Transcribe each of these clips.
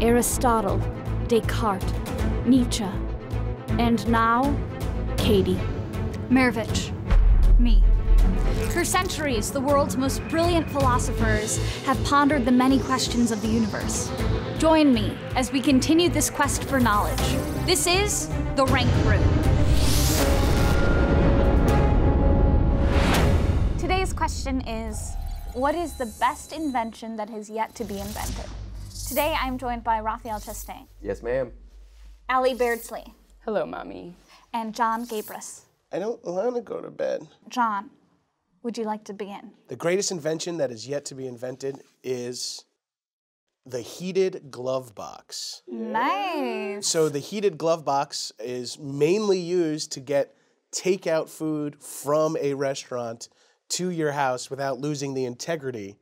Aristotle, Descartes, Nietzsche, and now, Katie. Marovitch. Me. For centuries, the world's most brilliant philosophers have pondered the many questions of the universe. Join me as we continue this quest for knowledge. This is The Rank Room. Today's question is What is the best invention that has yet to be invented? Today I'm joined by Raphael Chestang, Yes, ma'am. Ally Beardsley, Hello, mommy. and Jon Gabrus. I don't want to go to bed. Jon, would you like to begin? The greatest invention that is yet to be invented is the heated glove box. Nice. So the heated glove box is mainly used to get takeout food from a restaurant to your house without losing the integrity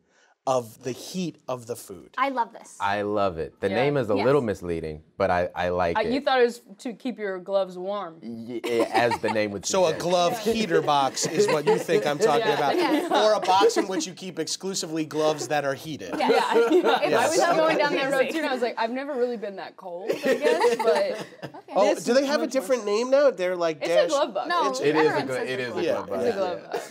of the heat of the food. I love this. I love it. The Yeah. name is a Yes. little misleading, but I, I like Uh, it. you thought it was to keep your gloves warm. Y- eh, as the name would So a suggest. glove heater box is what you think I'm talking Yeah. about, or a box in which you keep exclusively gloves that are heated. Yeah, I Yes. was Okay. going down that road too, and I was like, I've never really been that cold, I guess, but Oh, This do they have a much more- different name now? They're like it's dash. a glove box. No. It's, It is a Everyone good. says It it's a a glove glove it's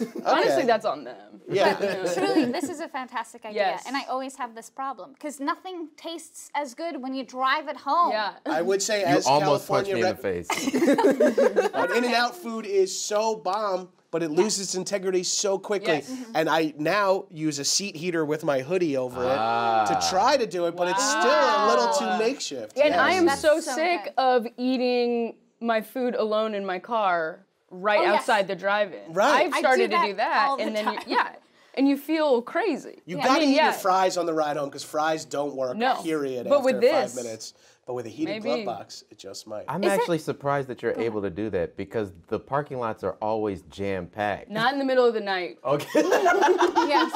a glove box. Honestly, that's on them. Yeah. Truly, this is a fantastic idea. Yes. And I always have this problem because nothing tastes as good when you drive it home. Yeah. I would say You as almost punched me California in the rep- face. In and Out food is so bomb, but it loses its integrity so quickly. Yes. Mhm. And I now use a seat heater with my hoodie over it Ah. to try to do it, but it's still a little too makeshift. And I am That's so, so sick good. of eating my food alone in my car right Oh, yes. outside the drive-in. Right. I've I do started that to do that, all the and then time. You, yeah, and you feel crazy. You I gotta mean, eat yeah. your fries on the ride home because fries don't work. No. Period. But after with this, five minutes. But with a heated maybe. glove box, it just might. I'm Is it- actually surprised that you're able to do that because the parking lots are always jam packed. Not in the middle of the night. Okay. Yes.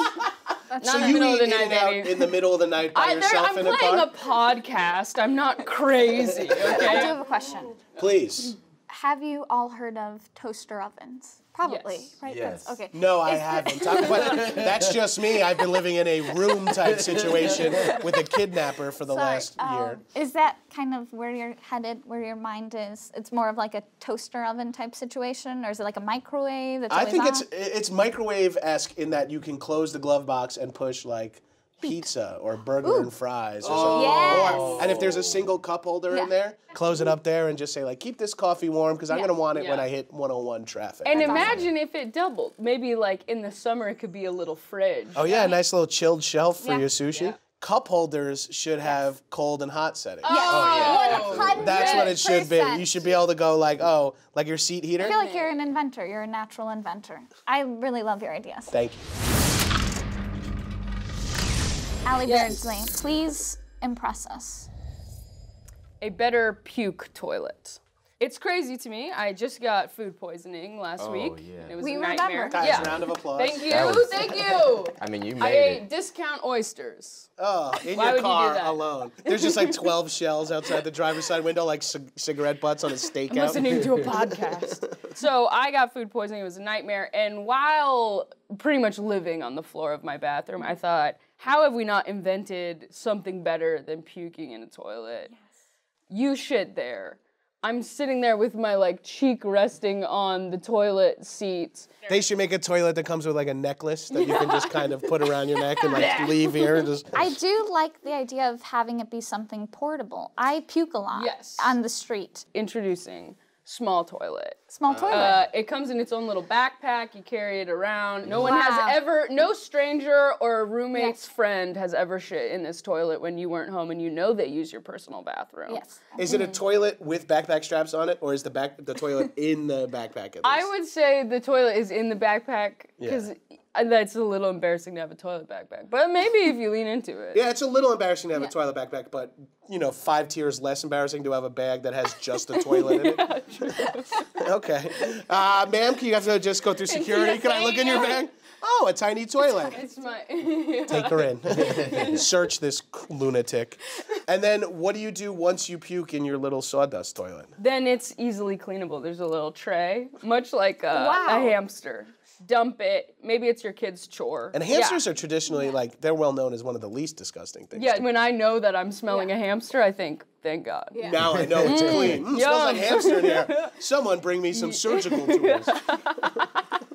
Not so in the you middle eat of the in night, out in the middle of the night by I, there, yourself I'm in a playing a podcast. I'm not crazy. I do have a question. Please. Have you all heard of toaster ovens? Probably, Yes. right? Yes. That's, okay. No, I haven't. But that's just me. I've been living in a room type situation with a kidnapper for the Sorry, last um, year. Is that kind of where you're headed, where your mind is? It's more of like a toaster oven type situation, or is it like a microwave? That's I think on? it's it's microwave esque in that you can close the glove box and push like pizza or burger and fries or something. Yes. Or- and if there's a single cup holder Yeah. in there, close it up there and just say like keep this coffee warm because I'm Yeah. gonna want it when I hit 101 traffic. And That's awesome. imagine if it doubled. Maybe like in the summer, it could be a little fridge. oh yeah, a nice little chilled shelf for Yeah. your sushi. Cup holders should have cold and hot settings. Yes. Oh, oh yeah. 100%. That's what it should be. You should be able to go like, oh, like your seat heater. I feel like you're an inventor. You're a natural inventor. I really love your ideas. Thank you. Ally Yes. Beardsley, please impress us. a better puke toilet. It's crazy to me. I just got food poisoning last Oh, week. yeah. It was We a remember. nightmare. Guys, yeah. round of applause. Thank you. Was- Thank you. I mean, you made I made ate it. discount oysters. Oh, in Why your would you do car that? alone. There's just like 12 shells outside the driver's side window, like c- cigarette butts on a stakeout. listening to a podcast. so I got food poisoning. It was a nightmare. And while pretty much living on the floor of my bathroom, I thought, how have we not invented something better than puking in a toilet? Yes. You shit there. I'm sitting there with my like cheek resting on the toilet seat. They should make a toilet that comes with like a necklace that you can just kind of put around your neck and like leave here. and Just I do like the idea of having it be something portable. I puke a lot Yes. on the street. Introducing small toilet. Small toilet. Uh, it comes in its own little backpack. You carry it around. No one has ever, no stranger or a roommate's Yes. friend has ever shit in this toilet when you weren't home and you know they use your personal bathroom. yes. is it a toilet with backpack straps on it, or is the back the toilet in the backpack? At I would say the toilet is in the backpack because that's a little embarrassing to have a toilet backpack. But maybe if you lean into it. Yeah, it's a little embarrassing to have Yeah. a toilet backpack, but you know, five tiers less embarrassing to have a bag that has just a toilet in it. okay, uh, ma'am, can you have to just go through security? Can I look in your bag? Oh, a tiny toilet. It's my. Take her in. Search this lunatic. And then what do you do once you puke in your little sawdust toilet? then it's easily cleanable. There's a little tray, much like a, Wow. a hamster. Dump it. Maybe it's your kid's chore. And Yeah. hamsters are traditionally like they're well known as one of the least disgusting things. Yeah, when I know that I'm smelling a hamster, I think, thank God. Now I know it's clean. Mm, smells like hamster in here. Someone bring me some surgical tools.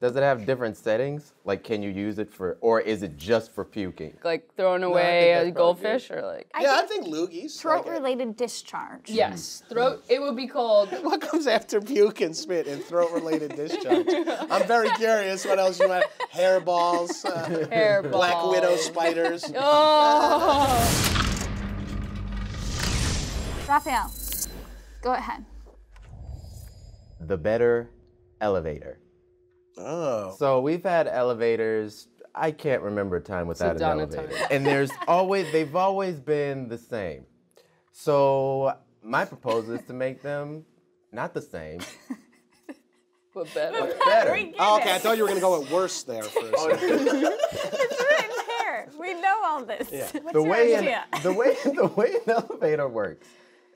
Does it have different settings? Like, can you use it for, or is it just for puking? Like throwing away think a that's probably goldfish or like. yeah, I think loogies. Throat like, related discharge. Yes, throat. It would be called. what comes after puke and spit and throat-related discharge? I'm very curious. What else you have? Hairballs, uh, Hair black widow spiders. Oh. Raphael, go ahead. The better elevator. Oh. So we've had elevators. I can't remember a time without an elevator. time. And there's always they've always been the same. So my proposal is to make them not the same, But better. better. Oh, okay. I thought you were gonna go with worse there for a oh, second. It's written here. We know all this. What's The your way an, the way the way an elevator works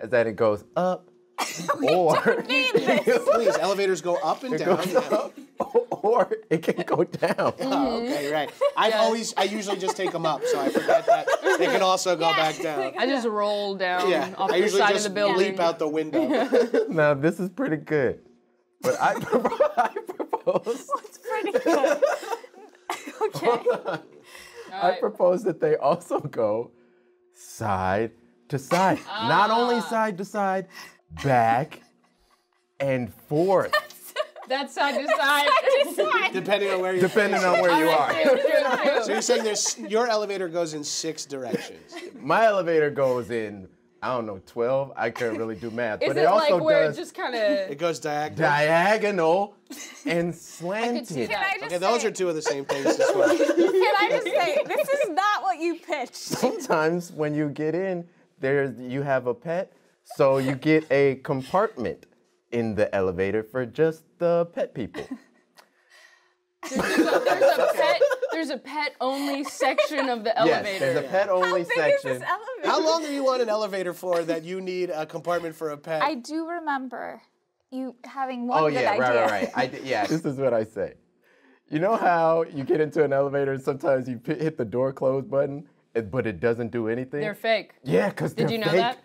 is that it goes up or Please, elevators go up and it down. goes up or it can go down. Oh, okay, right. I've always, I usually just take them up, so I forget that they can also go back down. I just roll down Yeah, off I the usually side of just the building. leap out the window. Now this is pretty good, but I, I propose Pretty good. okay. I propose that they also go side to side. Not only side to side, back and forth, That side to side. Depending on where you're. depending on where you are. So you're saying there's your elevator goes in six directions. My elevator goes in, I don't know, 12. I can't really do math. Is but it it also like where does it just kind It goes diagonal. diagonal and see slanted. that. I just Okay, those say, are two of the same things as well. Can I just say, this is not what you pitched. Sometimes when you get in, there's you have a pet, so you get a compartment in the elevator for just the pet people. There's a pet. There's a pet only section of the elevator. Yes, elevator. there's a pet only How big is this elevator? How long are you on an elevator for that you need a compartment for a pet? I do remember you having one Oh good yeah, idea. Oh yeah, right, right, right. I d- yeah, this is what I say. You know how you get into an elevator and sometimes you p- hit the door close button, but it doesn't do anything. They're fake. yeah, cause Did they're you know fake. that?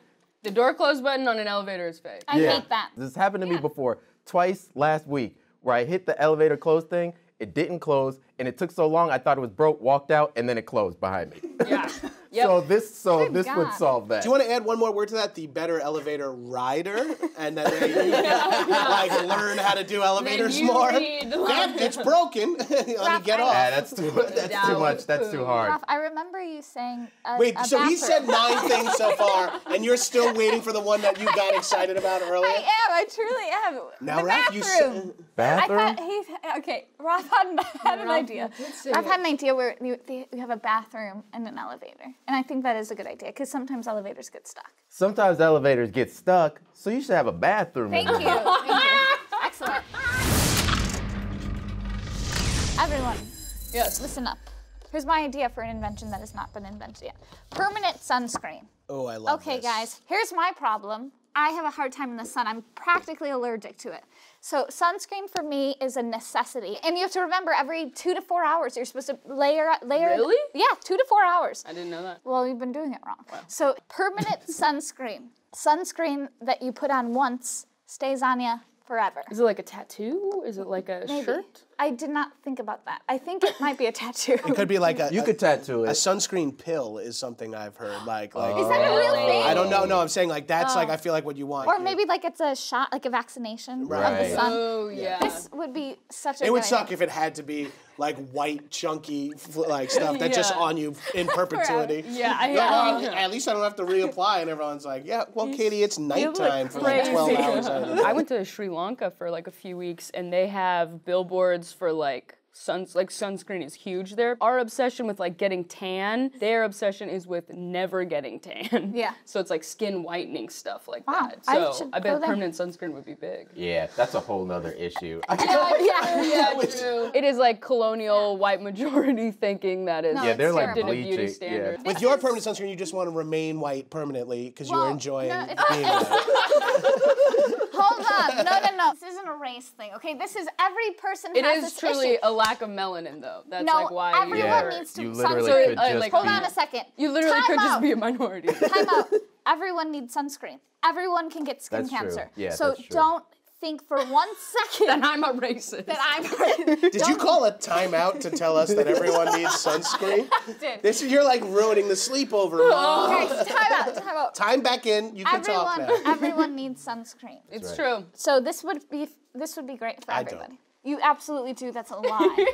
The door close button on an elevator is fake. I Yeah. hate that. This happened to me before, twice last week, where I hit the elevator close thing, it didn't close, and it took so long I thought it was broke, walked out, and then it closed behind me. Yeah. Yep. So this, so Good this would solve that. Do you want to add one more word to that? The better elevator rider, and then you can like learn how to do elevators you more. read, Yeah, it's broken. Let me get off. Yeah, that's too. That's too much. That's too hard. Ralph, I remember you saying a, Wait, a so he said nine things so far, and you're still waiting for the one that you got excited about earlier? I am. I truly am. Now, the Ralph, you bathroom. said. Bathroom. I thought he okay. Ralph had, had an idea. Ralph had an idea where you, you have a bathroom and an elevator, and I think that is a good idea because sometimes elevators get stuck. Sometimes elevators get stuck, so you should have a bathroom. in Thank you. there. Thank you. Excellent. Everyone, Yes. listen up. Here's my idea for an invention that has not been invented yet. Permanent sunscreen. Oh, I love it. Okay, this. guys, here's my problem. I have a hard time in the sun. I'm practically allergic to it. So, sunscreen for me is a necessity. And you have to remember every two to four hours, you're supposed to layer, layer. Really? Yeah, two to four hours. I didn't know that. Well, you've been doing it wrong. So, permanent sunscreen. Sunscreen that you put on once stays on you forever. Is it like a tattoo? Is it like a Maybe. shirt? I did not think about that. I think it might be a tattoo. It could be like a. You a- could tattoo A it. sunscreen pill is something I've heard. Like, like. Is that a real oh. thing? I don't know. No, I'm saying like that's like oh. I feel like what you want. Or maybe like it's a shot, like a vaccination of the sun. Oh yeah. This would be such a It would good suck idea. if it had to be like white, chunky, like stuff that's just on you in perpetuity. Yeah, I- Like, oh, at least I don't have to reapply. And everyone's like, yeah, well, Katie, it's nighttime for like 12 hours. out of the day. I went to Sri Lanka for like a few weeks, and they have billboards for like suns like sunscreen is huge there. Our obsession with like getting tan, their obsession is with never getting tan. Yeah. So it's like skin whitening stuff like Wow, that. I So should I, go bet there. permanent sunscreen would be big. Yeah, that's a whole nother issue. yeah. Yeah, true. It is like colonial white majority thinking that is No, yeah, they're like terrible. a beauty bleaching. standard. With your permanent sunscreen, you just want to remain white permanently because Well, you're enjoying no, it's- being white. Hold on. No, no, no. This isn't a race thing. Okay, this is every person It has is this truly issue. a lack of melanin, though. That's No, like why. everyone Yeah, needs to you literally sunscreen. could Uh, just like- Hold be, on a second. You literally Time could just be a minority. Time out. Everyone needs sunscreen. Everyone can get skin That's true. cancer. Yeah, so that's true. don't think for one second that I'm a racist. that I'm. Did you call a timeout to tell us that everyone needs sunscreen? did. This you're like ruining the sleepover. Mom. Okay, time out. Time out. Time back in. You can talk Everyone, now. everyone needs sunscreen. it's right. true. So this would be this would be great for I don't. everybody. You absolutely do. That's a lie.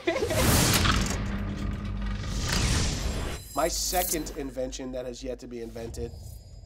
My second invention that has yet to be invented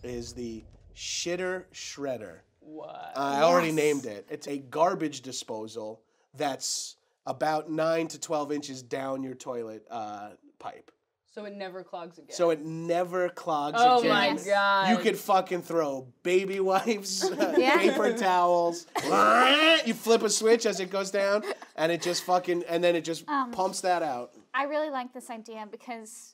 is the shitter shredder. What? I already named it. It's a garbage disposal that's about nine to twelve inches down your toilet uh, pipe. So it never clogs again. So it never clogs oh again. Oh my god. You could fucking throw baby wipes, uh, Yeah. paper towels. you flip a switch as it goes down, and it just fucking, and then it just Um, pumps that out. I really like this idea because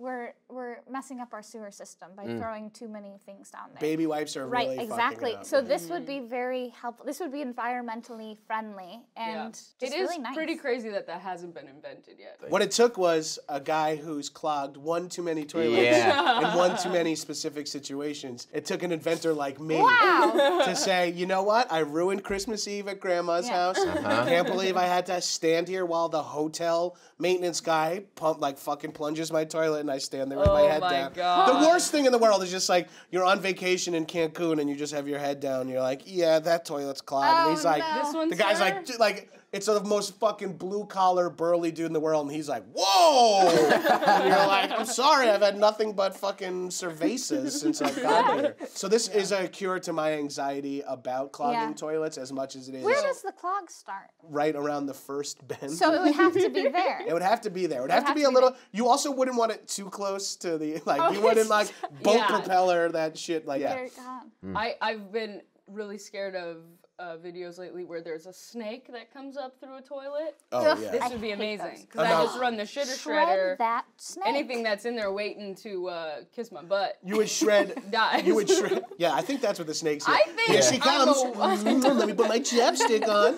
we're we're messing up our sewer system by throwing too many things down there. Baby wipes are Right, really fucking exactly. it up. So this would be very helpful. This would be environmentally friendly Yeah. and just it is really nice. pretty crazy that that hasn't been invented yet. What it took was a guy who's clogged one too many toilets Yeah. in one too many specific situations. It took an inventor like me Wow. to say, you know what? I ruined Christmas Eve at Grandma's Yeah. house. Uh-huh. Can't believe I had to stand here while the hotel maintenance guy pump like fucking plunges my toilet and I stand there with my Oh head my down. God. The worst thing in the world is just like you're on vacation in Cancun and you just have your head down. And you're like, yeah, that toilet's clogged. and Oh, he's like, no. This one's the guy's like, like, it's the most fucking blue collar, burly dude in the world, and he's like, "Whoa!" and you're like, "I'm sorry, I've had nothing but fucking cervezas since I got here." So this is a cure to my anxiety about clogging Yeah. toilets as much as it is Where does the clog start? right around the first bend. So it would have to be there. it would have to be there. It would have to be to a be little. You also wouldn't want it too close to the like. Oh, you wouldn't like boat Yeah. propeller that shit like that. Dear I, I've been really scared of uh, videos lately where there's a snake that comes up through a toilet. Oh yeah. This I would be amazing because I Enough. just run the shitter Shred shredder. that snake. Anything that's in there waiting to uh, kiss my butt. You would shred. Dies. You would shred. Yeah, I think that's what the snakes. do. I think Here she I'm comes. a- Mm, Let me put my chapstick on.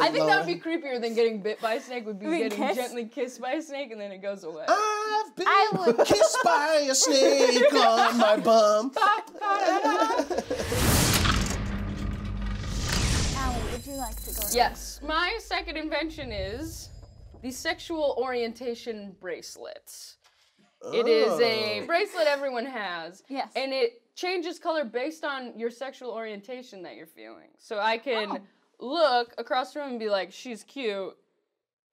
I think that would be creepier than getting bit by a snake. Would be mean getting kiss? gently kissed by a snake and then it goes away. I've been I would- kissed by a snake on my bum. you like to go? Yes. My second invention is the sexual orientation bracelets. It is a oh. bracelet everyone has. Yes. And it changes color based on your sexual orientation that you're feeling. So I can look across the room and be like, she's cute,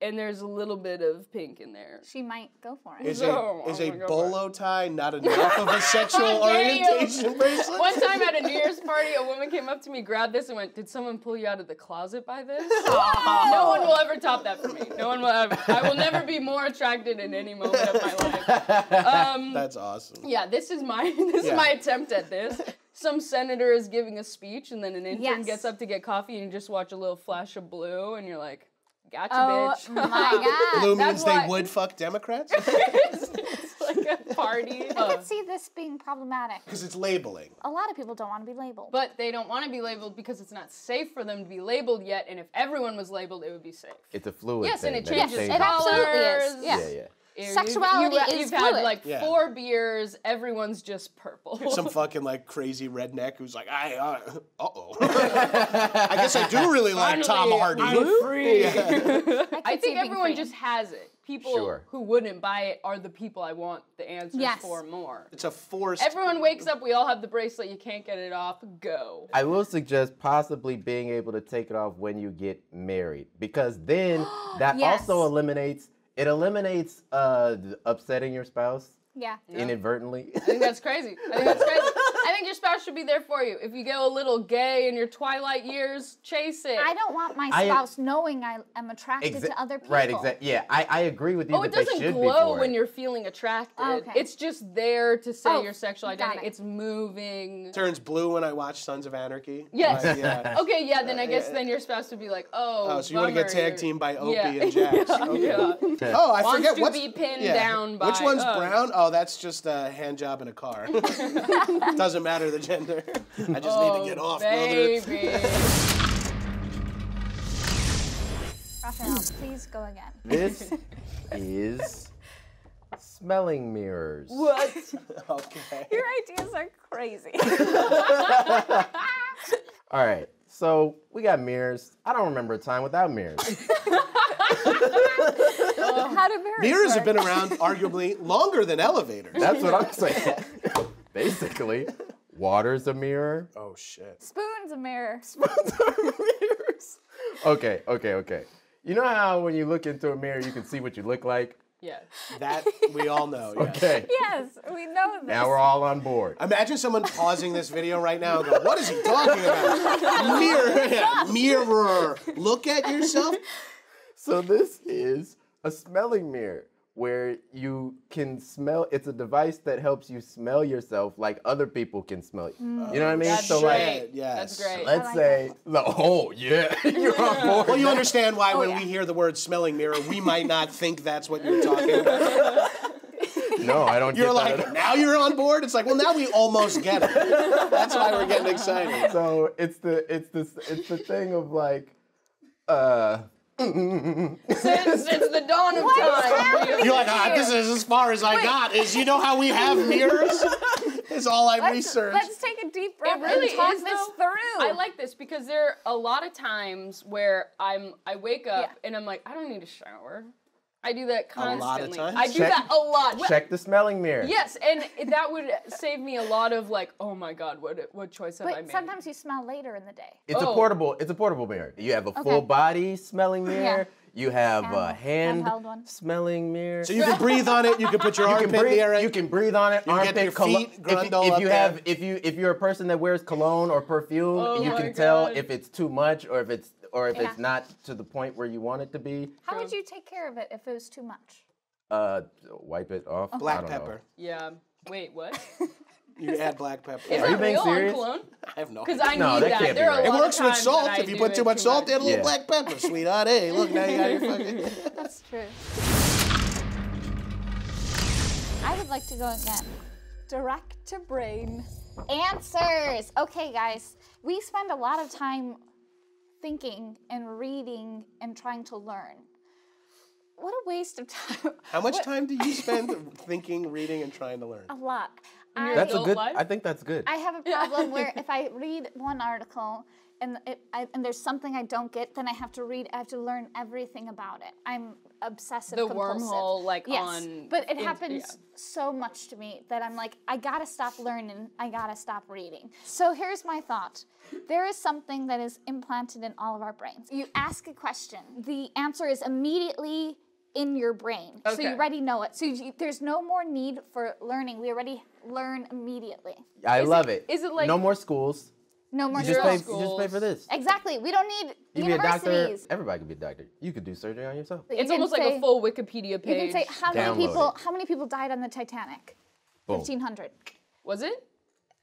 and there's a little bit of pink in there. She might go for it. Is No, a is I'm a gonna bolo tie not enough of a sexual How dare you. orientation bracelet? One time at a New Year's party, a woman came up to me, grabbed this, and went, "Did someone pull you out of the closet by this?" no one will ever top that for me. No one will ever. I will never be more attracted in any moment of my life. Um, That's awesome. yeah, this is my this Yeah. is my attempt at this. Some senator is giving a speech, and then an intern Yes. gets up to get coffee, and you just watch a little flash of blue, and you're like, "Gotcha, Oh bitch." my God. Blue That's means they why- would fuck Democrats it's, it's like a party. I could see this being problematic. because it's labeling. A lot of people don't want to be labeled. But they don't want to be labeled because it's not safe for them to be labeled yet. And if everyone was labeled, it would be safe. It's a fluid Yes, thing. and it that changes changes. it absolutely is. colors. Yeah. Yeah, yeah. You- Sexuality you, is You've fluid. had like Yeah. four beers. Everyone's just purple. Some fucking like crazy redneck who's like, I, uh oh. I guess I do really like Tom Hardy. I'm free. I, I think everyone free. just has it. People Sure. who wouldn't buy it are the people I want the answers Yes. for more. It's a force. Everyone wakes up. We all have the bracelet. You can't get it off. Go. I will suggest possibly being able to take it off when you get married because then that Yes. also eliminates it eliminates uh upsetting your spouse Yeah. inadvertently. I think that's crazy. I think that's crazy. I think your spouse should be there for you. If you go a little gay in your twilight years, chase it. I don't want my I- spouse knowing I am attracted Exa- to other people. Right, exactly. Yeah, I, I agree with you Oh, that it doesn't should glow when it. you're feeling attracted. Okay. It's just there to say Oh, your sexual identity. it. It's moving. turns blue when I watch Sons of Anarchy. Yes. Like, yeah. Okay, yeah, then uh, I guess then your spouse would be like, oh, Oh, so you want to get bummer, tag you're- teamed by Opie Yeah. and Jax? Yeah, Okay. yeah. Oh, I Wants forget to what's be pinned down by- Which one's oh. brown? Oh, that's just a hand job in a car. Doesn't matter the gender. I just need to oh, get off, brother. Baby. Raphael, please go again. This is smelling mirrors. what? Okay. Your ideas are crazy. All right, so we got mirrors. I don't remember a time without mirrors. How do mirrors Mirrors have been around arguably longer than elevators. That's what I'm saying. Basically, water's a mirror. Oh shit. Spoons a mirror. Spoons are mirrors. Okay, okay, okay. You know how when you look into a mirror, you can see what you look like? Yeah. That we all know. Yes. Okay, Yes, we know this. now we're all on board. Imagine someone pausing this video right now and go, "What is he talking about? Mirror, mirror. Look at yourself." So this is a smelling mirror where you can smell. It's a device that helps you smell yourself like other people can smell you. You know what I mean? That's so great. like, yes. That's great. let's like say the oh yeah, you're on board. Well, you understand why when yeah. we hear the word "smelling mirror," we might not think that's what you're talking about. No, I don't You're get like, that. now you're on board. It's like, well, now we almost get it. That's why we're getting excited. So it's the it's the it's the thing of like, uh, Since it's the dawn of time. You're like, ah, this is as far as I got. Is you know how we have mirrors? Is all I Let's, researched. let's take a deep breath It really and talk is, this though. through. I like this because there are a lot of times where I'm I wake up Yeah. and I'm like, I don't need a shower. I do that A lot of constantly. times? I do Check- that a lot. check the smelling mirror. Yes, and that would save me a lot of like, oh my god, what what choice have I made? sometimes you smell later in the day. It's a Oh. portable. It's a portable mirror. You have a full body smelling mirror. You have a hand, hand smelling mirror. so you can breathe on it. You can put your you armpit can breathe. near it. You can breathe on it. You can get your feet if, grundle if up you there. have, if you, if you're a person that wears cologne or perfume, Oh you my can tell if it's too much or if it's or if Yeah. it's not to the point where you want it to be. How would you take care of it if it was too much? Uh, wipe it off. I black don't know. pepper. yeah. Wait, what? You add black pepper. Is Are you that being real serious? on cologne? I have no. Because idea. I No, need that that. can't be there are a right. It lot works with times salt. that I If you do put it too much salt, much. add a little Yeah. black pepper, sweetheart. Hey, look, now you got your fucking. That's true. I would like to go again. Direct to brain. Answers. Okay, guys. We spend a lot of time thinking and reading and trying to learn. What a waste of time. How much time do you spend thinking, reading, and trying to learn? A lot. Your I, That's a good. life? I think that's good. I have a problem where if I read one article and it, I, and there's something I don't get, then I have to read. I have to learn everything about it. I'm obsessive. The compulsive. wormhole, like, yes, on but it in- happens yeah. so much to me that I'm like, I gotta stop learning. I gotta stop reading. So here's my thought. There is something that is implanted in all of our brains. You ask a question, the answer is immediately in your brain. So you already know it. So you, there's no more need for learning. We already learn immediately. I Is love it- it. is it like- no more schools? No more You just pay. schools. You just pay for this. Exactly. We don't need You be a doctor. universities. Everybody can be a doctor. You could do surgery on yourself. You It's can almost like a full Wikipedia page. You can say how many people it. how many people died on the Titanic? Fifteen hundred. Was it?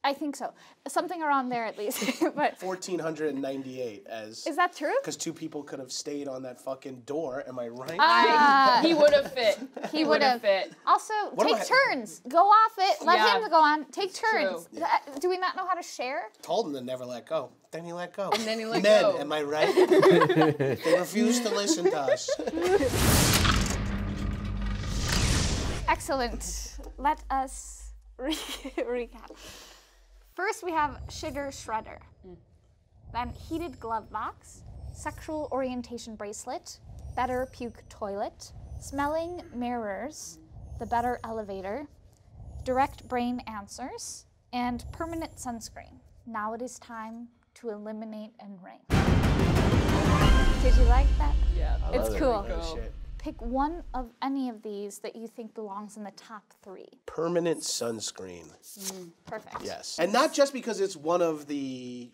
I think so. Something around there at least. but 1498 as. is that true? Because two people could have stayed on that fucking door. Am I right? Ah, he would have fit. he would have would've- fit. Also, What take I- turns. Go off it. Let Yeah. him go on. Take turns. true. Uh, Do we not know how to share? Told him to never let go. Then he let go. And then he let Men, go. am I right? they refuse to listen to us. Excellent. Let us re- recap. First, we have sugar shredder, then heated glove box, sexual orientation bracelet, better puke toilet, smelling mirrors, the better elevator, direct brain answers, and permanent sunscreen. Now it is time to eliminate and rank. Did you like that? Yeah. It's love it. cool. Shit. Pick one of any of these that you think belongs in the top three. Permanent sunscreen. Mm, perfect. Yes. And not just because it's one of the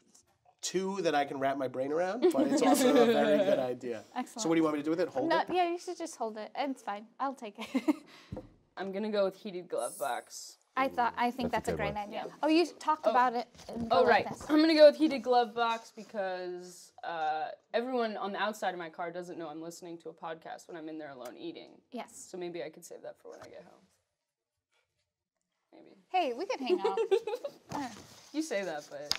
two that I can wrap my brain around, but it's also a very good idea. Excellent. So what do you want me to do with it? Hold No, it? yeah, you should just hold it. It's fine. I'll take it. I'm gonna go with heated glove box. I thought I think That's that's, a a, great one. idea. Oh, you talked about it. Go Oh right, this. I'm gonna go with heated glove box because uh, everyone on the outside of my car doesn't know I'm listening to a podcast when I'm in there alone eating. Yes. So maybe I could save that for when I get home. maybe. Hey, we could hang out. You say that, but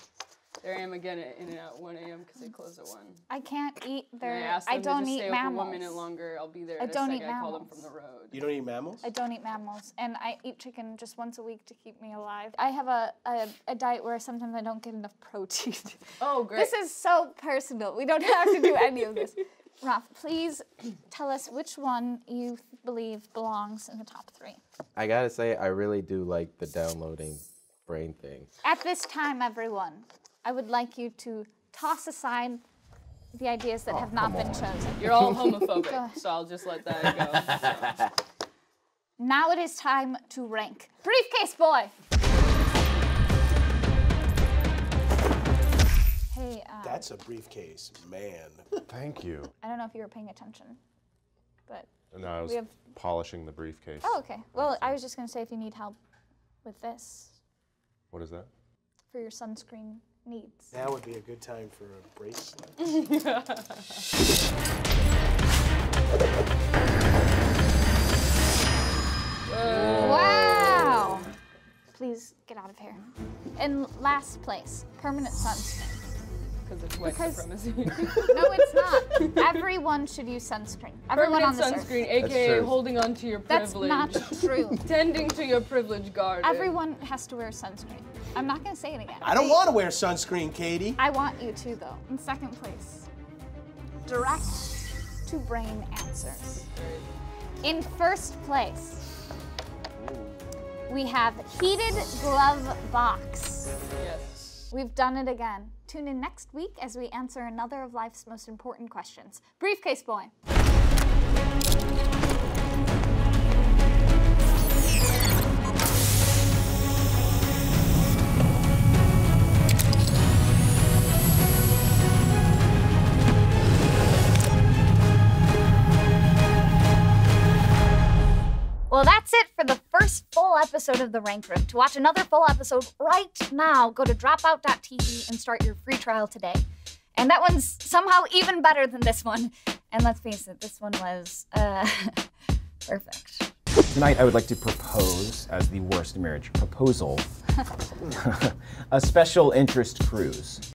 there I am again at In and Out 1 a.m. because they close at 1. I can't eat And I their. asked I don't to just eat stay open mammals. one minute longer. I'll be there. I in a don't second. eat I call them mammals. from the road. You don't eat mammals? I don't eat mammals, and I eat chicken just once a week to keep me alive. I have a, a, a diet where sometimes I don't get enough protein. Oh, great. this is so personal. We don't have to do any of this. Ralph, please tell us which one you believe belongs in the top three. I gotta say, I really do like the downloading brain thing. At this time, everyone, I would like you to toss aside the ideas that have not been chosen. You're all homophobic, so I'll just let that go. Now it is time to rank. Briefcase boy! Hey, uh, That's a briefcase, man. Thank you. I don't know if you were paying attention, but. No, I was We have- polishing the briefcase. Oh, okay. Well, I was just going to say if you need help with this What is that? for your sunscreen needs. Now would be a good time for a bracelet. Wow! Please get out of here. In last place, permanent sunscreen. Because it's white Because- supremacy. No, it's not. Everyone should use sunscreen. Everyone on Permanent this earth. sunscreen, aka holding on to your That's privilege. not true. Tending to your privilege guard. Everyone has to wear sunscreen. I'm not going to say it again. I don't want to wear sunscreen, Katie. I want you to, though. In second place, direct to brain answers. In first place, we have heated glove box. Yes. We've done it again. Tune in next week as we answer another of life's most important questions. Briefcase boy. It for the first full episode of The Rank Room. To watch another full episode right now, go to dropout.tv and start your free trial today. And that one's somehow even better than this one. And let's face it, this one was uh, perfect. Tonight, I would like to propose as the worst marriage proposal a special interest cruise.